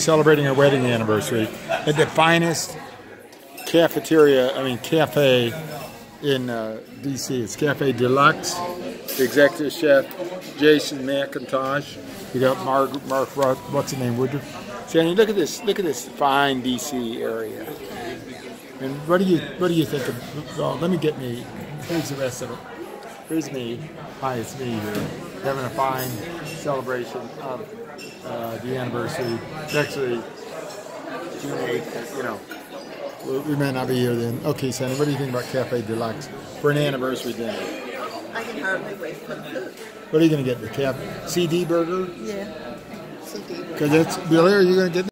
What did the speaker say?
celebrating our wedding anniversary at the finest cafeteria, I mean cafe in uh, DC. It's Cafe Deluxe. The executive chef, Jason McIntosh. We got Mark, Mark, what's the name, Woodruff? Jenny, look at this, look at this fine DC area. And what do you, what do you think of, well, let me get me, here's the rest of it. Here's me, hi, it's me here, having a fine celebration of uh, the anniversary. It's actually June 8th, you know. We may not be here then. Okay, Sandy, what do you think about Cafe Deluxe for an anniversary dinner? I can hardly wait for the food. What are you going to get? The cap CD burger? Yeah. CD. burger. Because it's Bill, are you going to get